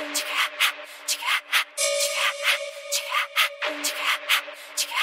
지가 지가 지가 지가 지가 지가